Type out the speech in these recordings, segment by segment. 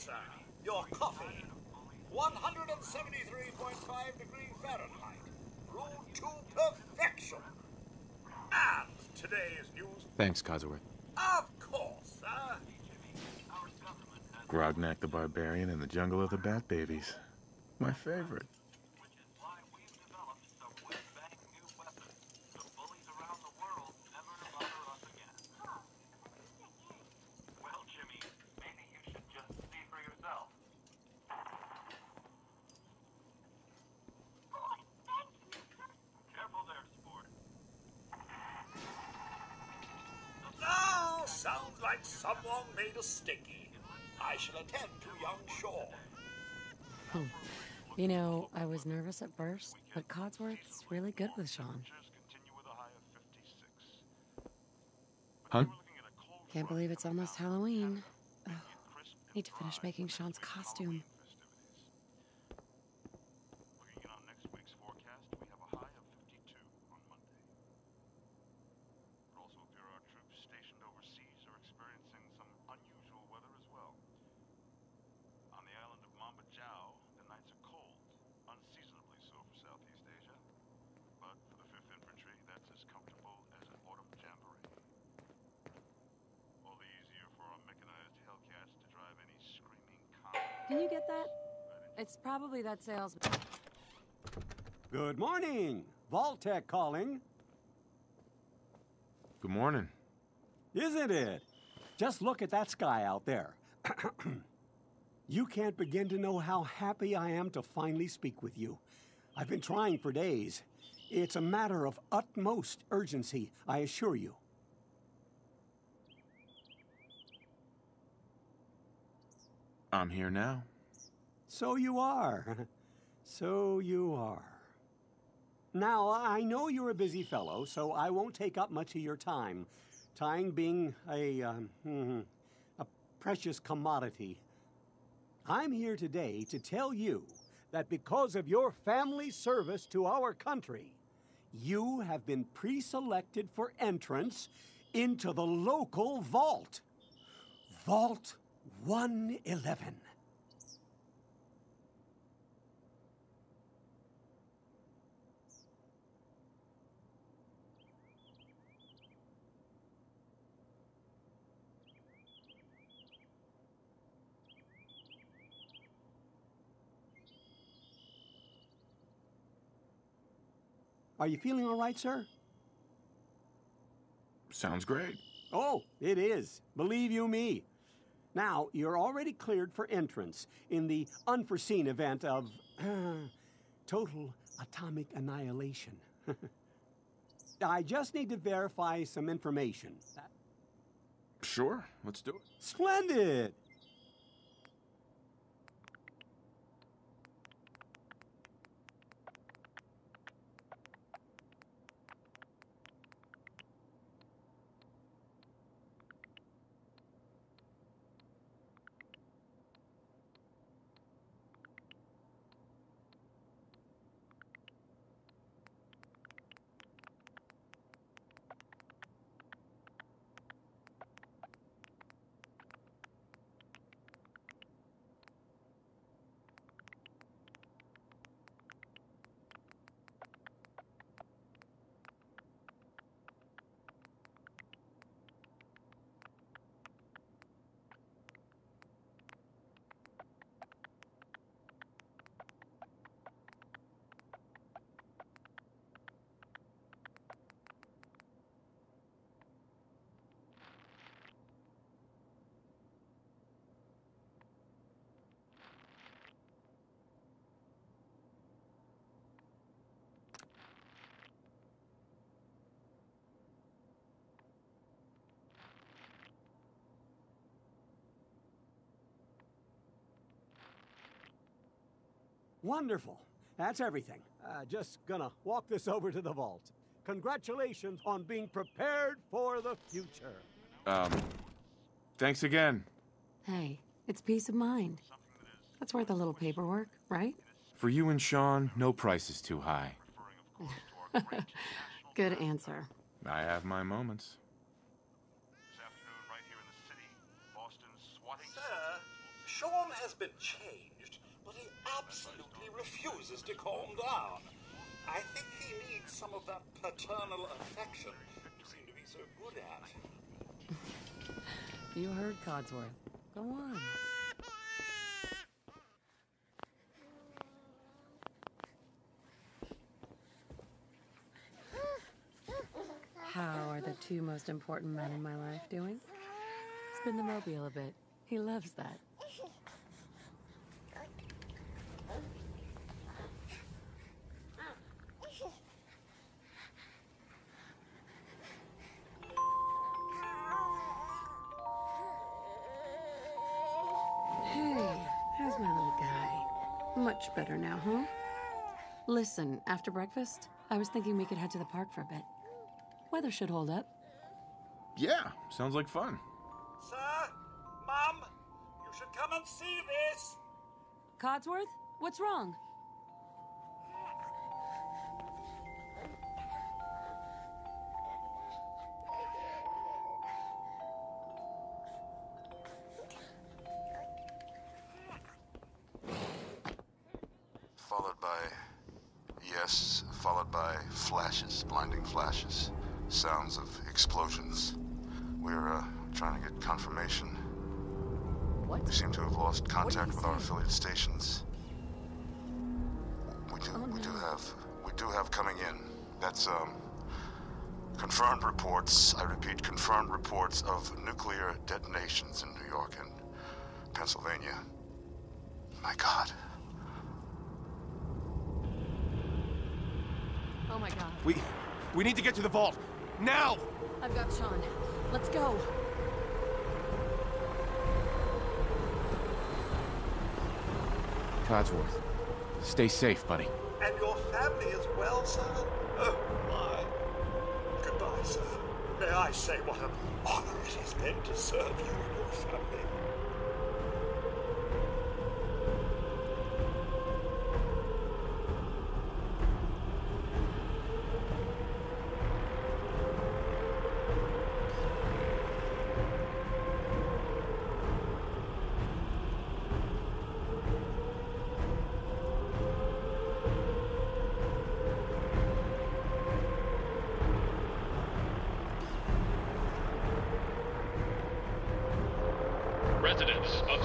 sir. Your coffee. 173.5 degree Fahrenheit. Brewed to perfection. And today's news. Thanks, Codsworth. Of course, sir. Grognak the Barbarian in the Jungle of the Bat Babies. My favorite. which is why we've developed some whiz-bang new weapons so bullies around the world never bother us again. Well, Jimmy, maybe you should just see for yourself. Careful there, sport. Now, sounds like someone made a sticky. I shall attend to young Shaun. Hmm. You know, I was nervous at first, but Codsworth's really good with Shaun. continue with a high of 56. Huh? Can't believe it's almost Halloween. Ugh, need to finish making Shaun's costume. Looking in on next week's forecast, we have a high of 52 on Monday. It also appear our troops stationed overseas are experiencing some unusual weather as well. On the island of Mamba Jao, the nights are cold, unseasonably so for Southeast Asia. But for the 5th Infantry, that's as comfortable as an autumn jamboree. All the easier for our mechanized Hellcats to drive any screaming comet. Can you get that? It's probably that salesman. Good morning. Vault-Tec calling. Good morning. Isn't it? Just look at that sky out there. you can't begin to know how happy I am to finally speak with you. I've been trying for days. It's a matter of utmost urgency, I assure you. I'm here now. So you are. So you are. Now, I know you're a busy fellow, so I won't take up much of your time. Time being a, um, a precious commodity. I'm here today to tell you that because of your family service to our country, you have been pre selected for entrance into the local vault. Vault 111. Are you feeling all right, sir? Sounds great. Oh, it is. Believe you me. Now, you're already cleared for entrance in the unforeseen event of uh, total atomic annihilation. I just need to verify some information. Sure, let's do it. Splendid! Wonderful. That's everything. Uh, just gonna walk this over to the vault. Congratulations on being prepared for the future. Um, thanks again. Hey, it's peace of mind. That's worth a little paperwork, right? For you and Shaun, no price is too high. Good answer. I have my moments. This afternoon, right here in the city, Boston's swatting Sir, Shaun has been changed, but he absolutely refuses to calm down. I think he needs some of that paternal affection you seem to be so good at. You heard Codsworth. Go on. How are the two most important men in my life doing? Spin the mobile a bit. He loves that. Much better now, huh? Listen, after breakfast, I was thinking we could head to the park for a bit. Weather should hold up. Yeah, sounds like fun. Sir, Mom, you should come and see this. Codsworth, what's wrong? Have lost contact you with our affiliate stations. We do, Oh, we do have, we do have coming in. That's, um, confirmed reports, I repeat, confirmed reports of nuclear detonations in New York and Pennsylvania. My God. Oh my god. We we need to get to the vault. Now! I've got Shaun. Let's go. Codsworth, stay safe, buddy. And your family as well, sir? Oh, my. Goodbye, sir. May I say what an honor it has been to serve you and your family.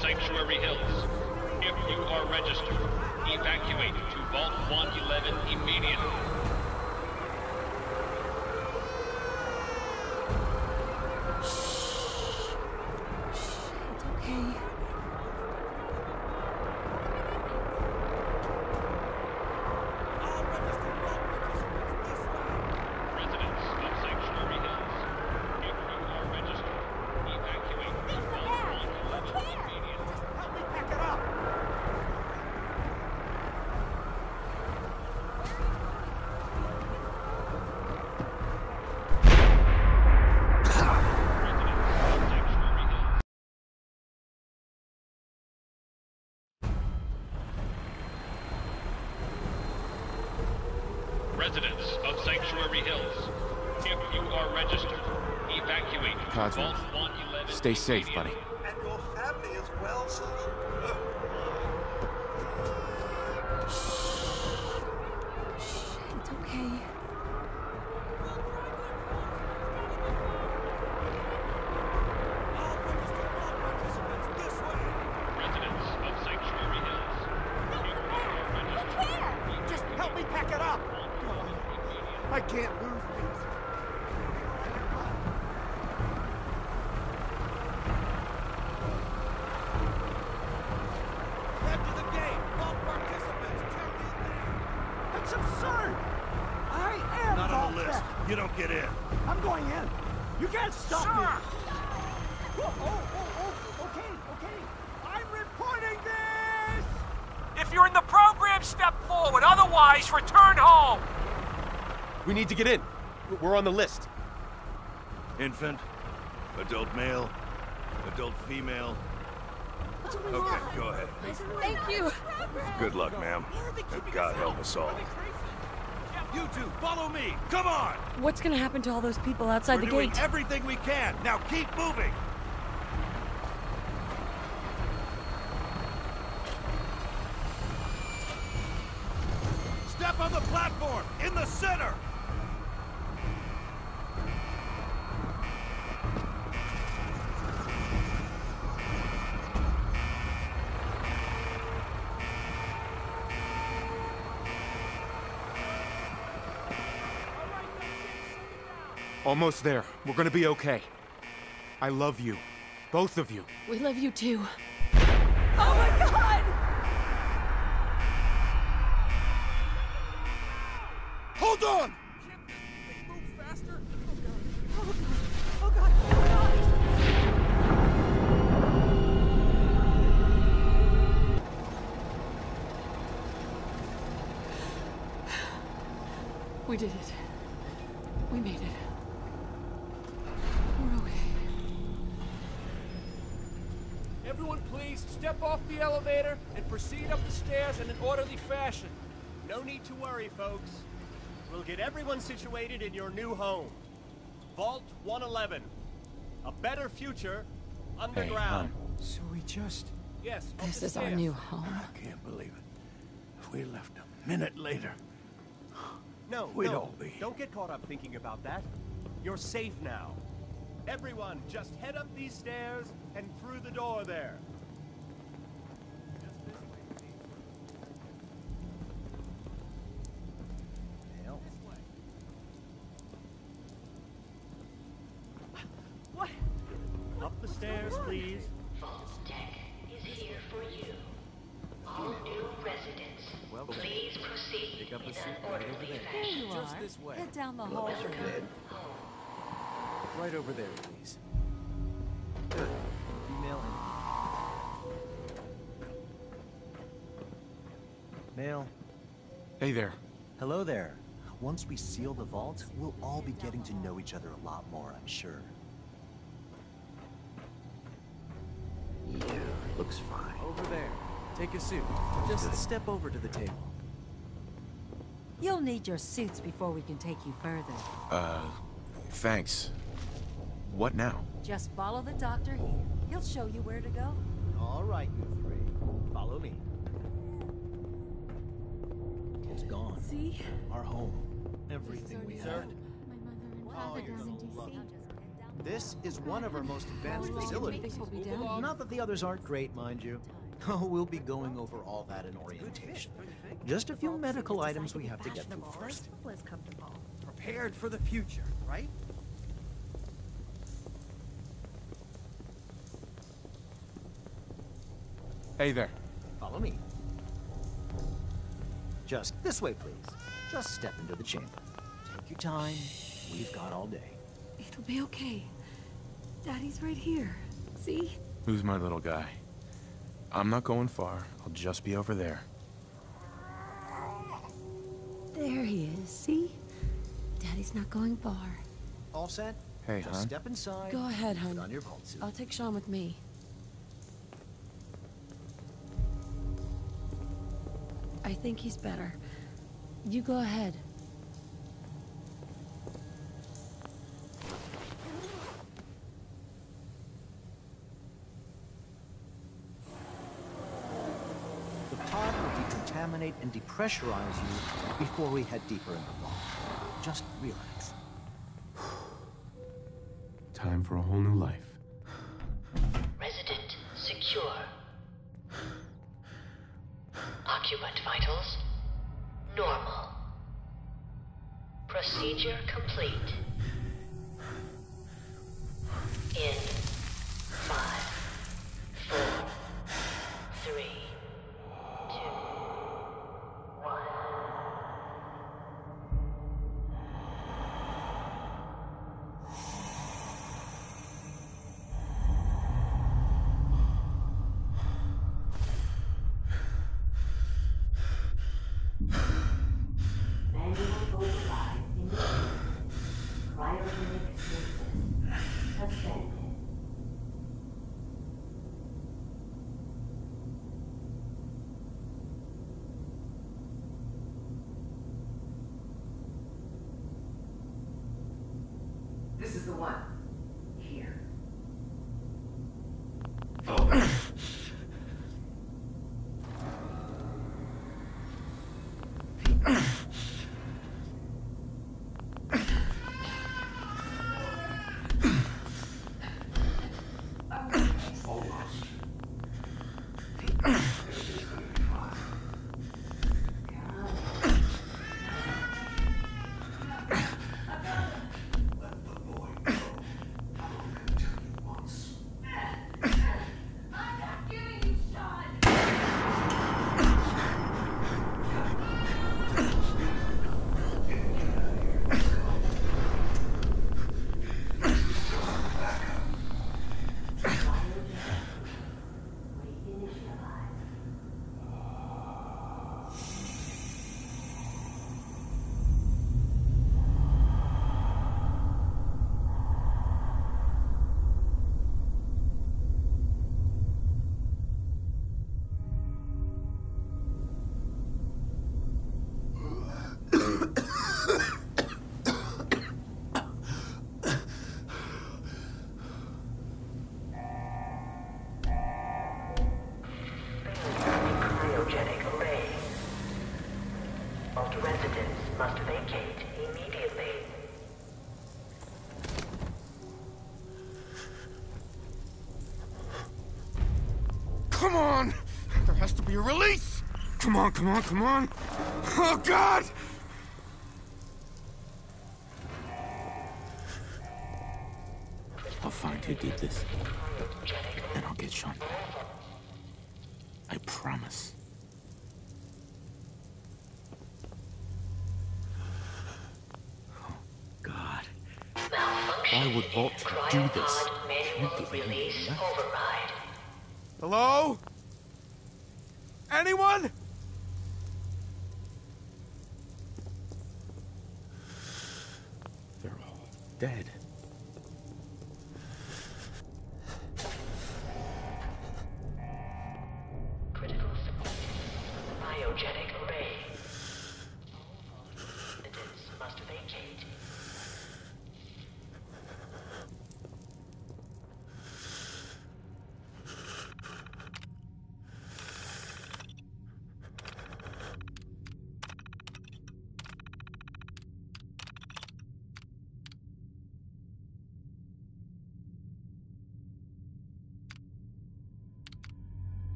Sanctuary Hills, if you are registered, evacuate to Vault 111 Residents of Sanctuary Hills, if you are registered, evacuate. To Codsworth, Vault 111 stay safe, buddy. Can't lose these. Head to the gate. All participants check in there. That's absurd! I am Not on the Vault list. Tech. You don't get in. I'm going in. You can't stop me. Oh, oh, oh, oh, okay, okay. I'm reporting this! If you're in the program, step forward. Otherwise, return home. We need to get in. We're on the list. Infant, adult male, adult female. Okay, go ahead. Thank you. Good luck, ma'am. And God help us all. You two, follow me. Come on. What's gonna happen to all those people outside We're the doing gate? everything we can. Now keep moving. on the platform! In the center! Almost there. We're gonna be okay. I love you. Both of you. We love you too. Oh my god! Hold on! Move faster. Oh god! Oh god! We did it. We made it. Step off the elevator and proceed up the stairs in an orderly fashion. No need to worry, folks. We'll get everyone situated in your new home. Vault 111. A better future underground. So we just... Yes, This the is our new home. I can't believe it. If we left a minute later, no, We'd no, all be- Don't get caught up thinking about that. You're safe now. Everyone, just head up these stairs and through the door there. Up stairs, please. Vault Tech is here for you. All new residents. Please proceed in an orderly There fashion. you are. this way. Head down the hall for. Right over there, please. Good. Female in. Male. Hey there. Hello there. Once we seal the vault, we'll all be getting to know each other a lot more, I'm sure. Yeah, looks fine. Over there. Take a suit. Just step over to the table. You'll need your suits before we can take you further. Uh, thanks. What now? Just follow the doctor here. He'll show you where to go. All right, you three. Follow me. It's gone. See? Our home. Everything we had. Oh, you're gonna love it. This is one of our most advanced facilities. we'll be down? Not that the others aren't great, mind you. Oh, we'll be going over all that in orientation. Just a few medical items we have to get through first. Prepared for the future, right? Hey there. Follow me. Just this way, please. Just step into the chamber. Take your time. We've got all day. It'll be okay. Daddy's right here. See? Who's my little guy? I'm not going far. I'll just be over there. There he is. See? Daddy's not going far. All set? Hey, Just hon. step inside. Go ahead, Put hon. on your vault suit. I'll take Shaun with me. I think he's better. You go ahead. Decontaminate and depressurize you before we head deeper in the vault. Just relax. Time for a whole new life. Resident secure. There has to be a release! Come on, come on, come on! Oh, God! I'll find who did this. And I'll get Shaun back. I promise. Oh, God. Why would Vault do this? Can't give him Release enough. override. Hello? Anyone? They're all dead.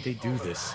Why'd they do this?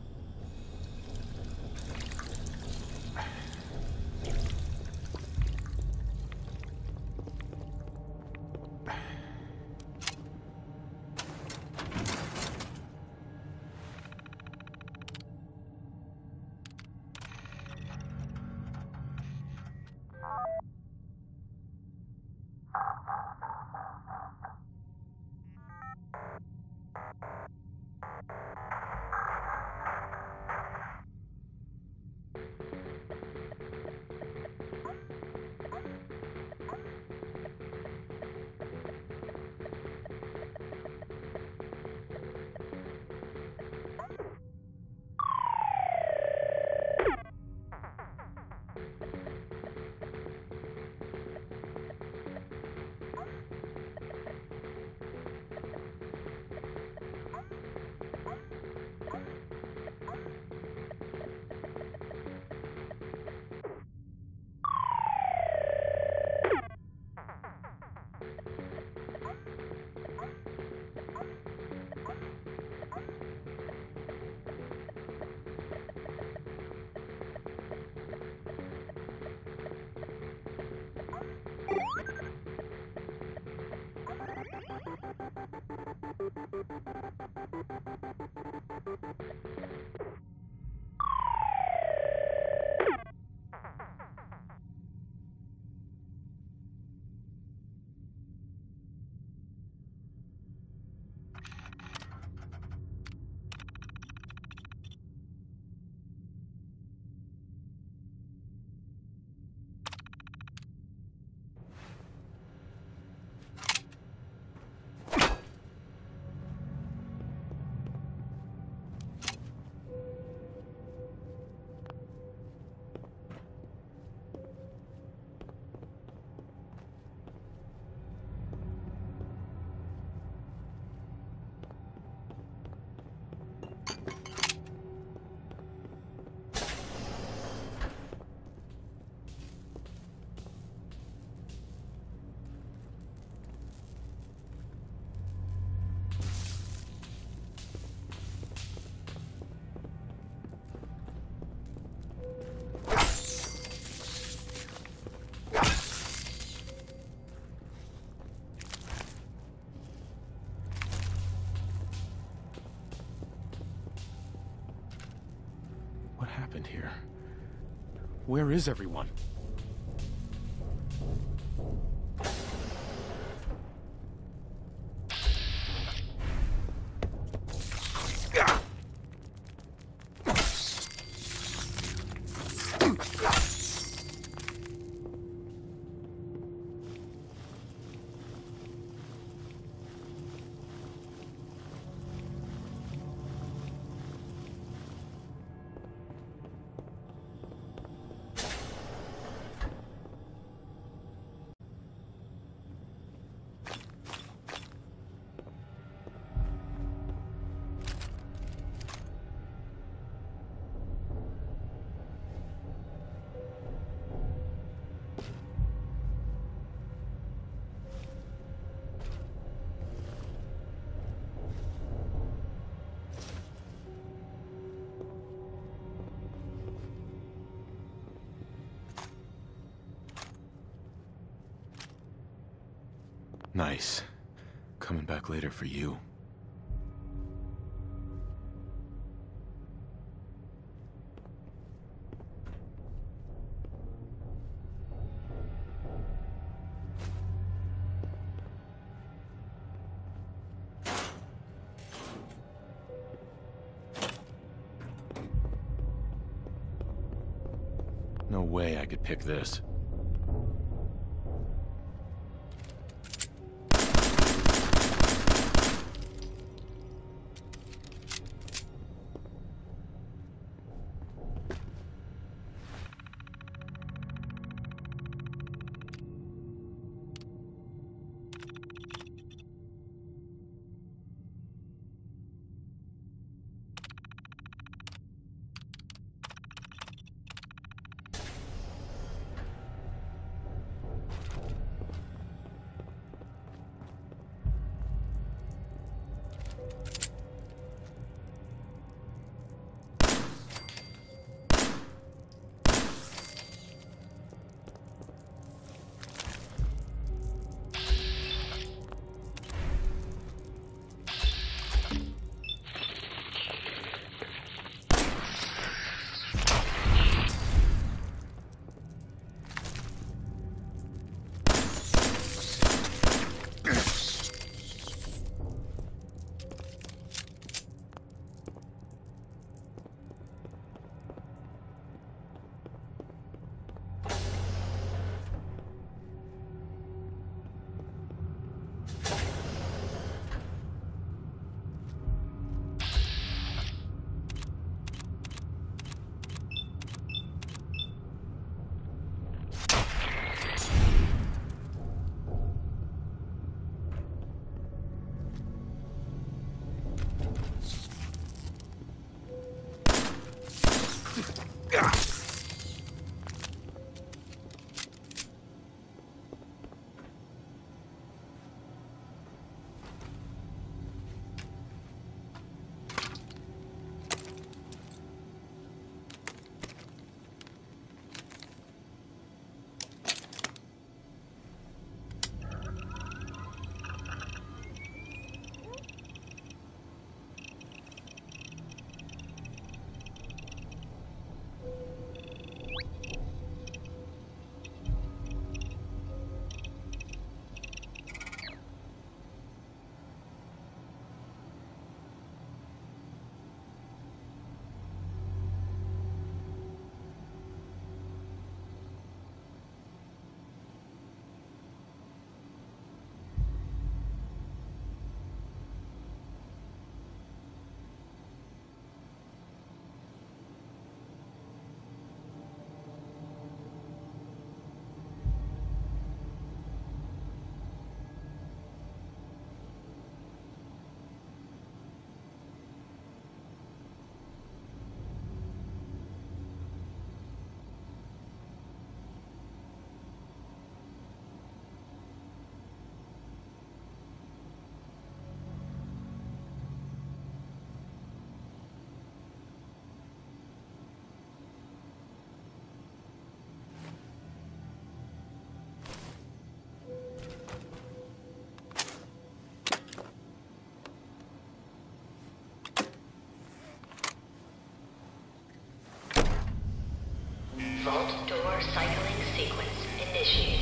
Where is everyone? Back later for you. No way I could pick this. Jeez.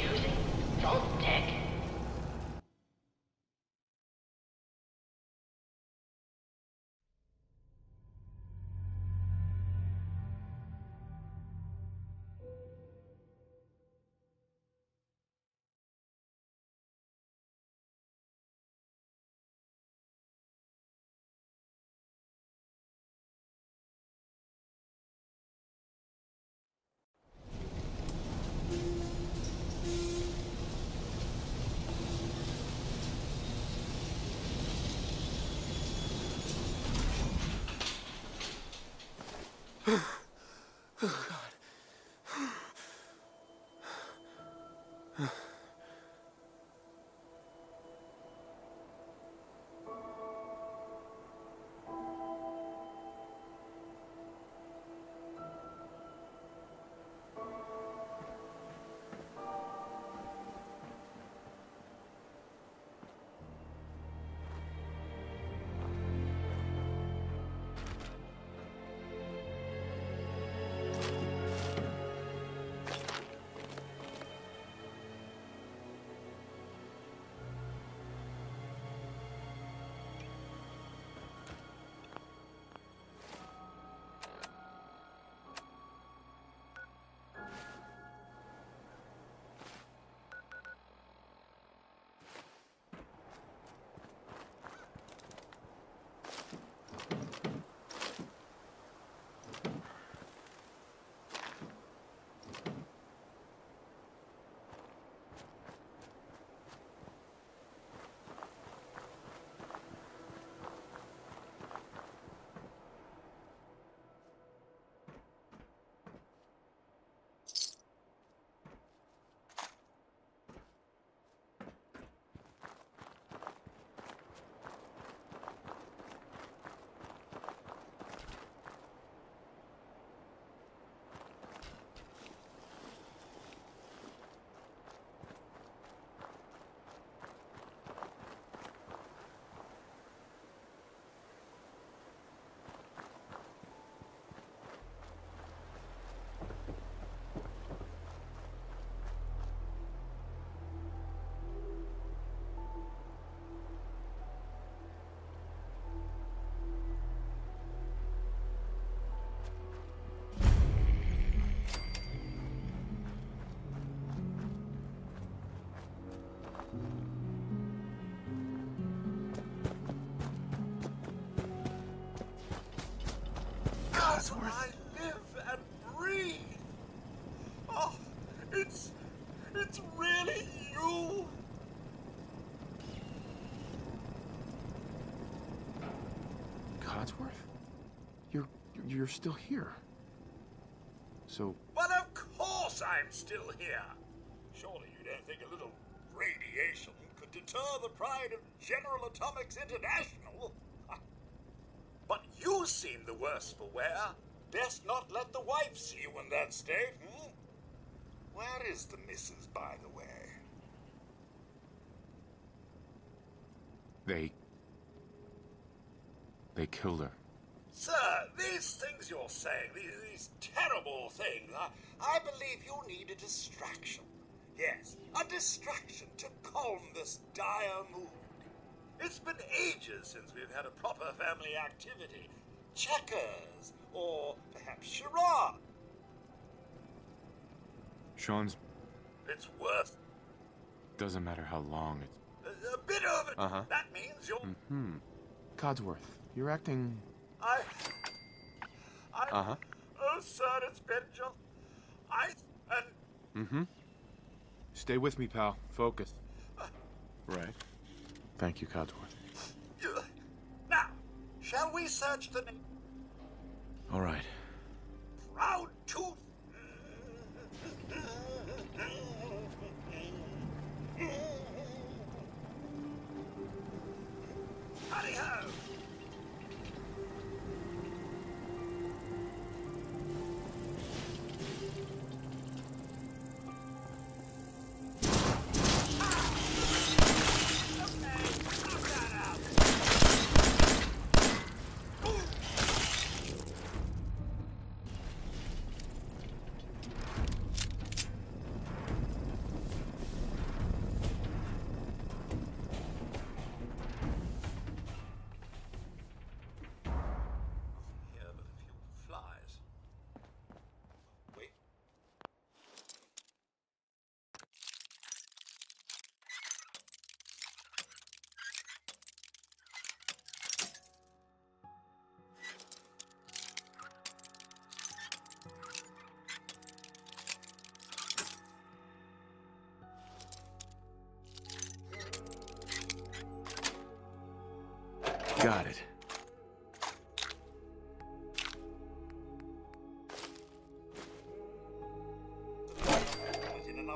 You earth I live and breathe. Oh, it's it's really you. Codsworth? You're you're still here. So But of course I'm still here. Surely you don't think a little radiation could deter the pride of General Atomics International? You seem the worse for wear. Best not let the wife see you in that state, hmm? Where is the missus, by the way? they they killed her. Sir, these things you're saying, these, these terrible things, I, I believe you need a distraction. Yes, a distraction to calm this dire mood. It's been ages since we've had a proper family activity. Checkers, or perhaps charade. Shaun's It's worse. doesn't matter how long it's A, a bit it. Uh-huh. That means you're. Hmm. Codsworth, you're acting I. I. Uh-huh. Oh, sir, it's been just. I. And. Mm-hmm. Stay with me, pal. Focus. Right. Thank you, Codsworth. Now, shall we search the All right.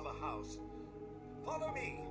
Another house. Follow me.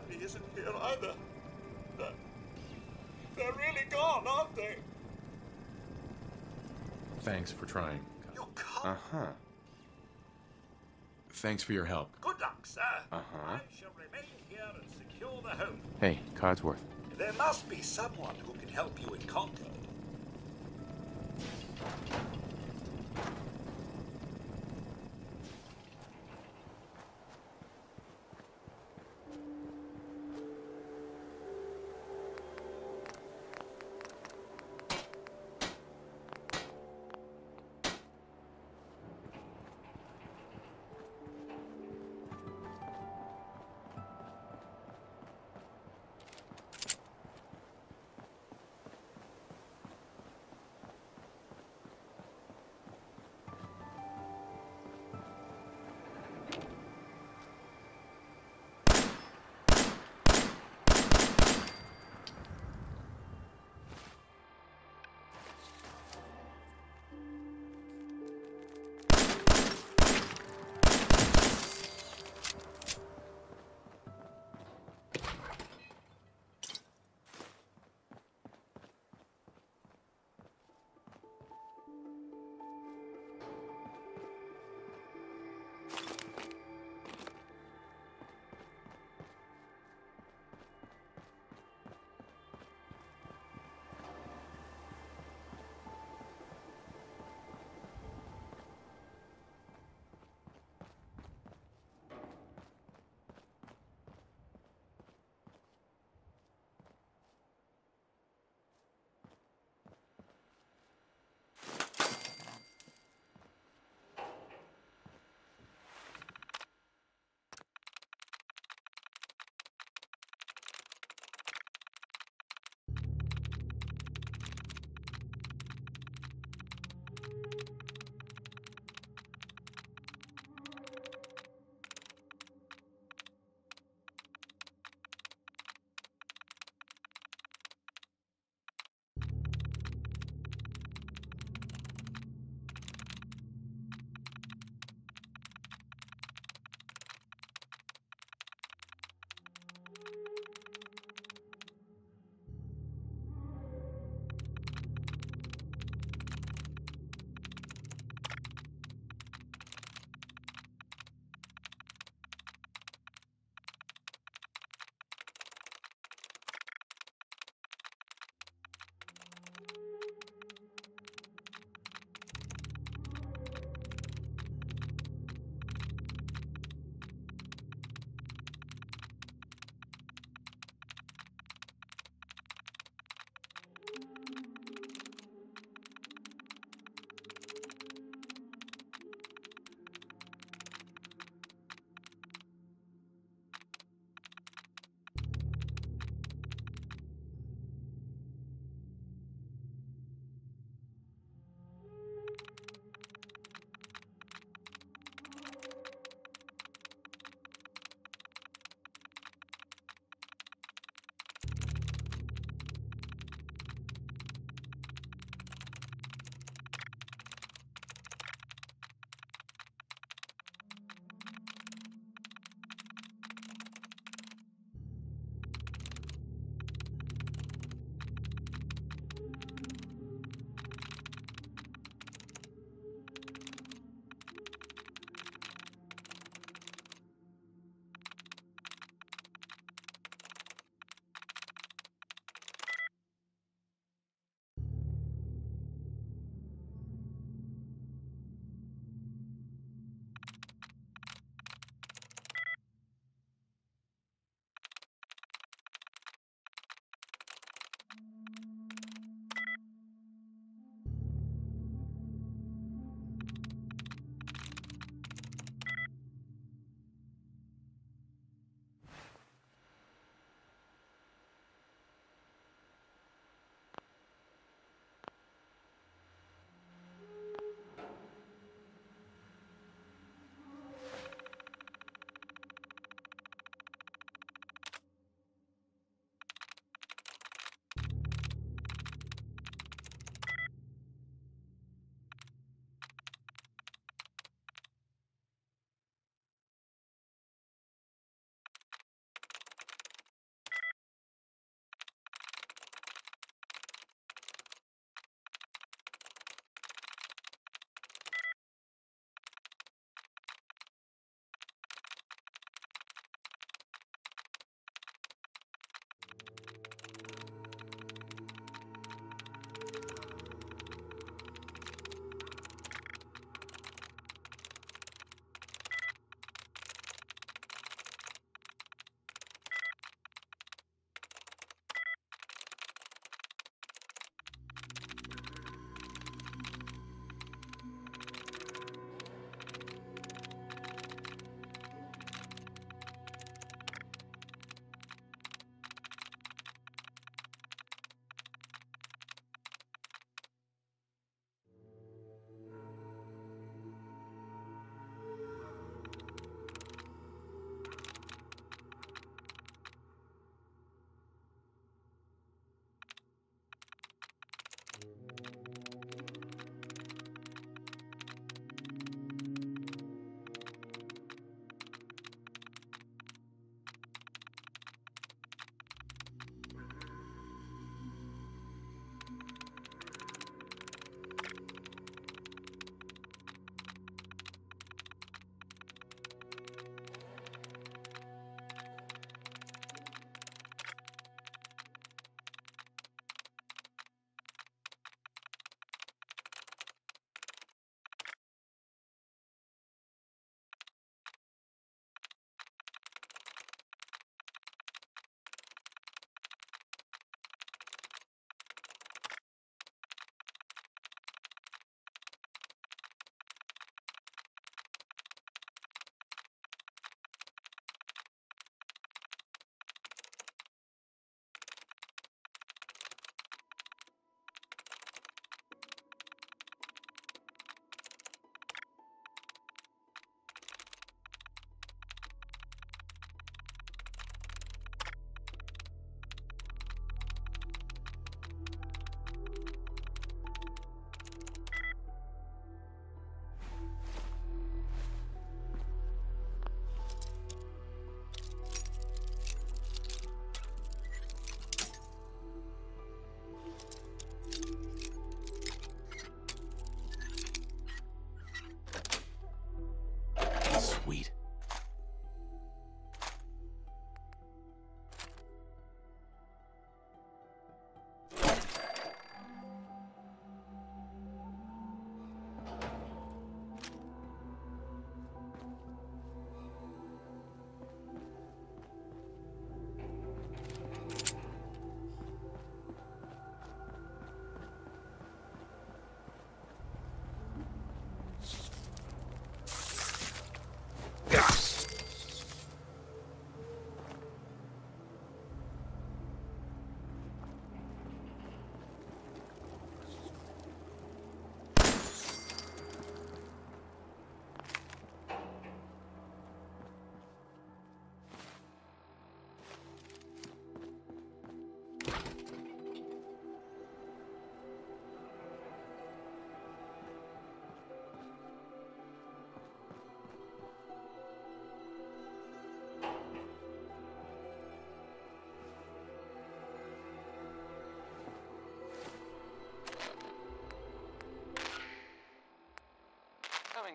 Family isn't here either. They're, they're really gone, aren't they? Thanks for trying. You Uh huh. Thanks for your help. Good luck, sir. Uh-huh. I shall remain here and secure the home. Hey, Codsworth. There must be someone who can help you in Concord.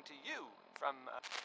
To you from. Uh...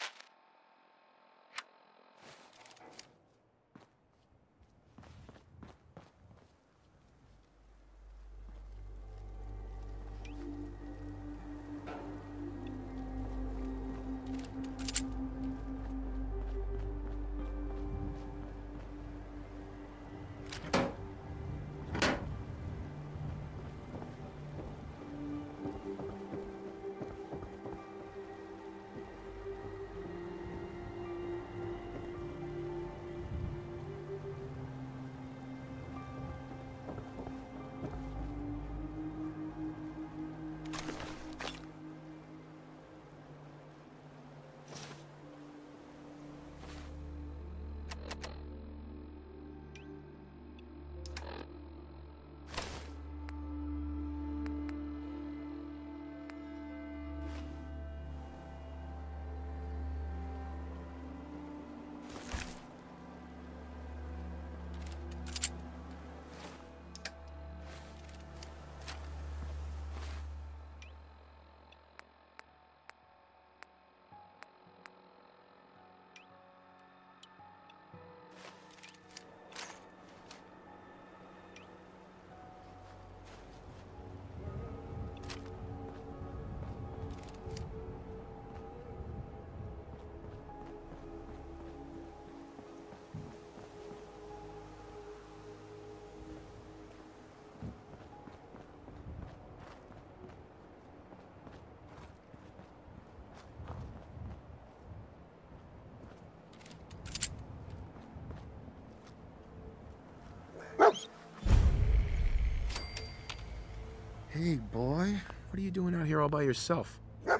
Hey, boy. What are you doing out here all by yourself? You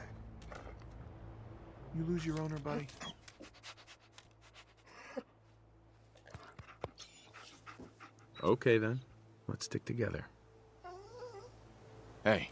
lose your owner, buddy? Okay, then. Let's stick together. Hey.